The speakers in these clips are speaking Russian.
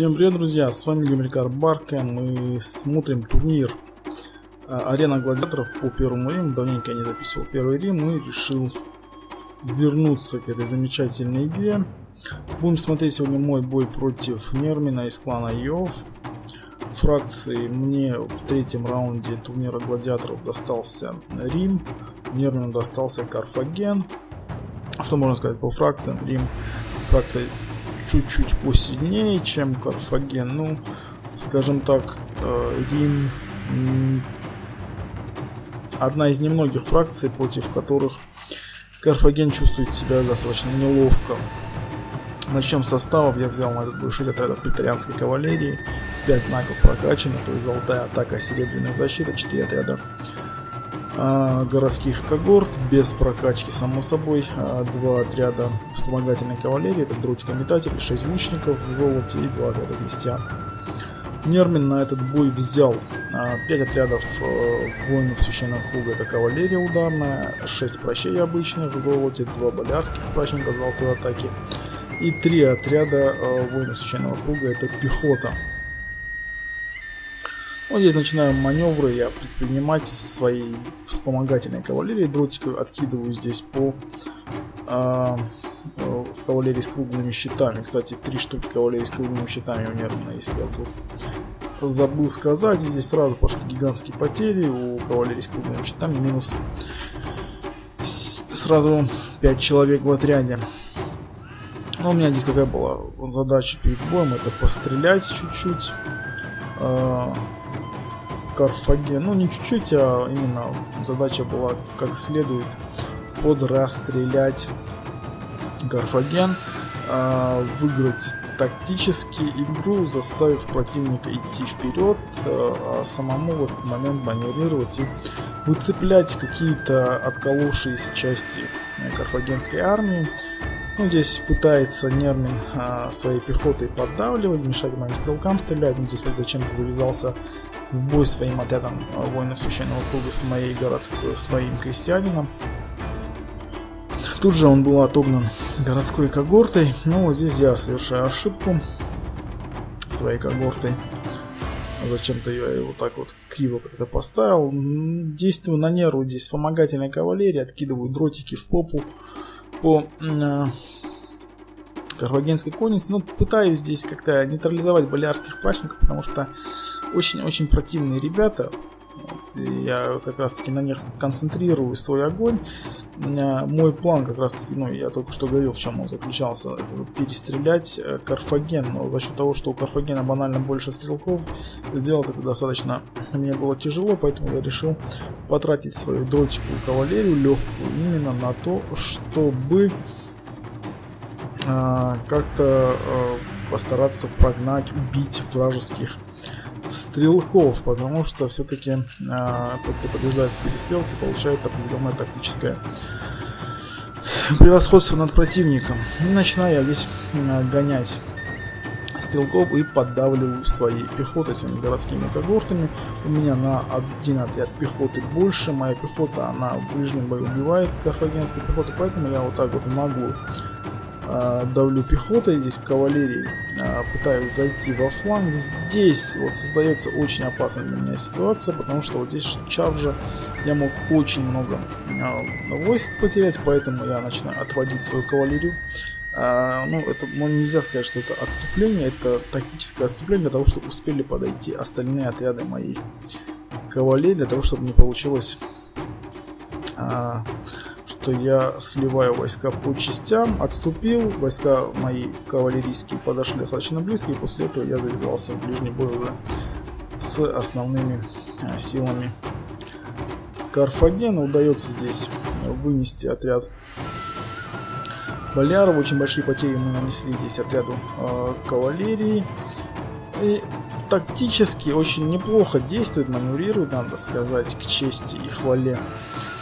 Всем привет, друзья! С вами Гамилькар Барка. Мы смотрим турнир а, Арена Гладиаторов по первому Риму. Давненько я не записывал первый Рим и решил вернуться к этой замечательной игре. Будем смотреть сегодня мой бой против Нермина из клана Йов. Фракции мне в третьем раунде турнира Гладиаторов достался Рим. Нермину достался Карфаген. Что можно сказать по фракциям? Рим фракция чуть-чуть посильнее, чем Карфаген. Ну, скажем так, э, Рим одна из немногих фракций, против которых Карфаген чувствует себя достаточно неловко. Начнем с составов. Я взял на этот бой 6 отрядов претарианской кавалерии, 5 знаков прокачаны, то есть золотая атака, серебряная защита, 4 отряда а, городских когорт без прокачки, само собой. А, два отряда вспомогательной кавалерии, это дротикометатели, 6 лучников в золоте и 2 отряда крестьян. Нермин на этот бой взял а, 5 отрядов э, воинов священного круга, это кавалерия ударная, 6 прощей обычных золоте, 2 болярских прачника золотой атаки и 3 отряда э, воинов священного круга, это пехота. Вот здесь начинаем маневры я предпринимать своей вспомогательной кавалерии. Дротиков откидываю здесь по э, кавалерии с круглыми щитами. Кстати, три штуки кавалерии с круглыми щитами у Нермина, если я тут забыл сказать. Здесь сразу пошли гигантские потери у кавалерии с круглыми щитами. Минус сразу 5 человек в отряде. Но у меня здесь какая была задача перед боем? Это пострелять чуть-чуть. А, Карфаген. Ну, не чуть-чуть, а именно задача была как следует подрастрелять Карфаген, э, выиграть тактически игру, заставив противника идти вперед, э, а самому в этот момент маневрировать и выцеплять какие-то отколовшиеся части карфагенской армии. Ну, здесь пытается Нермин а, своей пехотой поддавливать, мешать моим стрелкам стрелять. Но здесь зачем-то завязался в бой своим отрядом а, воинов священного круга с, моей городской, с моим крестьянином. Тут же он был отогнан городской когортой. Ну, вот здесь я совершаю ошибку своей когортой. Зачем-то я его так вот криво как-то поставил. Действую на нерву здесь вспомогательной кавалерии, откидываю дротики в попу по э, карфагенской коннице. Ну, пытаюсь здесь как-то нейтрализовать болярских прачников, потому что очень-очень противные ребята. Я как раз таки на них концентрирую свой огонь. Мой план как раз таки, ну я только что говорил, в чем он заключался, перестрелять э, Карфаген. Но за счет того, что у Карфагена банально больше стрелков, сделать это достаточно мне было тяжело, поэтому я решил потратить свою дротиковую кавалерию легкую именно на то, чтобы э, как-то э, постараться прогнать, убить вражеских стрелков, потому что все-таки э, тот, кто побеждает в перестрелке, получает определенное тактическое превосходство над противником. И начинаю я здесь э, гонять стрелков и поддавливаю своей пехотой, своими городскими когортами. У меня на один отряд пехоты больше, моя пехота, она в ближнем бою убивает карфагенскую пехоту, поэтому я вот так вот э, давлю пехотой, здесь кавалерией э, пытаюсь зайти во фланг. Здесь вот создается очень опасная для меня ситуация, потому что вот здесь чарджа я мог очень много э, войск потерять, поэтому я начинаю отводить свою кавалерию. Ну, это ну, нельзя сказать, что это отступление, это тактическое отступление для того, чтобы успели подойти остальные отряды моей кавалерии, для того, чтобы не получилось что я сливаю войска по частям, отступил, войска мои кавалерийские подошли достаточно близко, и после этого я завязался в ближний бой уже с основными э, силами Карфагена. Удается здесь вынести отряд Боляров. Очень большие потери мы нанесли здесь отряду э, кавалерии. И тактически очень неплохо действует, маневрирует, надо сказать, к чести и хвале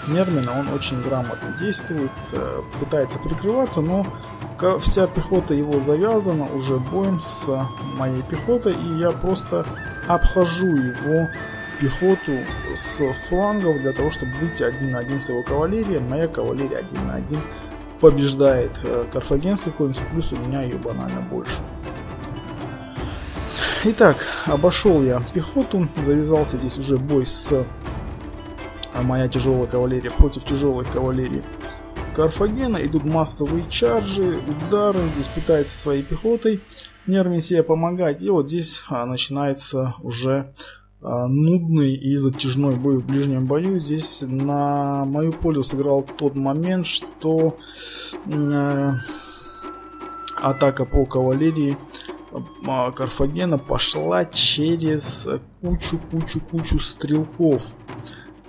Нермина. Он очень грамотно действует, э, пытается прикрываться, но вся пехота его завязана уже боем с моей пехотой, и я просто обхожу его пехоту с флангов для того, чтобы выйти один на один с его кавалерией. Моя кавалерия один на один побеждает э, карфагенскую конницу, плюс у меня ее банально больше. Итак, обошел я пехоту, завязался здесь уже бой с э, моя тяжелая кавалерия против тяжелой кавалерии Карфагена. Идут массовые чаржи, удары, здесь пытается своей пехотой Нервин себе помогать. И вот здесь а, начинается уже а, нудный и затяжной бой в ближнем бою. Здесь на мою полю сыграл тот момент, что э, атака по кавалерии Карфагена пошла через кучу-кучу-кучу стрелков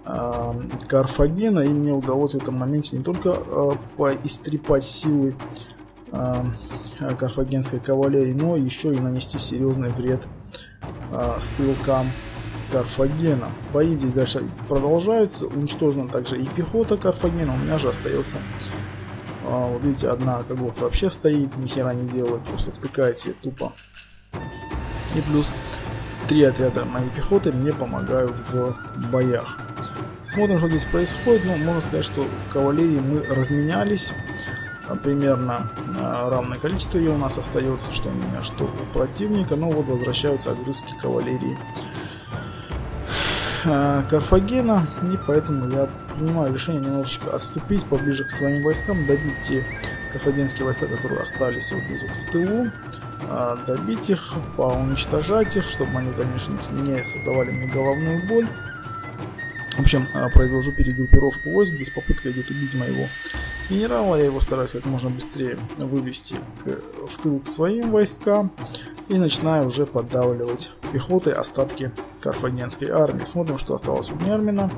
э, Карфагена, и мне удалось в этом моменте не только э, поистрепать силы э, карфагенской кавалерии, но еще и нанести серьезный вред стрелкам Карфагена. Бои здесь дальше продолжаются. Уничтожена также и пехота Карфагена. У меня же остается... А, вот видите, одна когорта вообще стоит, ни хера не делает, просто втыкает себе тупо. И плюс три отряда моей пехоты мне помогают в боях. Смотрим, что здесь происходит. Ну, можно сказать, что кавалерии мы разменялись. А, примерно а, равное количество ее у нас остается, что у меня, что у противника. Но вот возвращаются огрызки кавалерии э, Карфагена, и поэтому я принимаю решение немножечко отступить поближе к своим войскам, добить те карфагенские войска, которые остались вот здесь вот в тылу, э, добить их, поуничтожать их, чтобы они, конечно, не создавали мне головную боль. В общем, э, произвожу перегруппировку войск, здесь попытка идет убить моего генерала, я его стараюсь как можно быстрее вывести к, в тыл к своим войскам и начинаю уже поддавливать пехотой остатки карфагенской армии. Смотрим, что осталось у Нермина.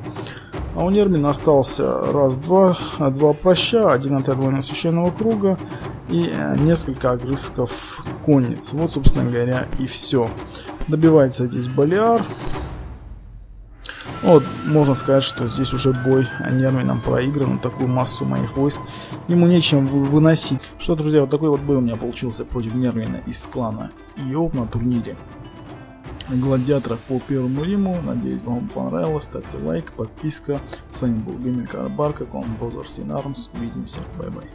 А у Нермина остался раз-два, два проща, один отряд воинов священного круга и э, несколько огрызков конниц. Вот, собственно говоря, и все. Добивается здесь Балиар. Вот, можно сказать, что здесь уже бой Нермином проигран, такую массу моих войск ему нечем выносить. Что, друзья, вот такой вот бой у меня получился против Нермина из клана Иов на турнире гладиаторов по первому Риму. Надеюсь, вам понравилось. Ставьте лайк, подписка. С вами был Gaming Арбарка, клан Brothers in Arms. Увидимся. Bye-bye.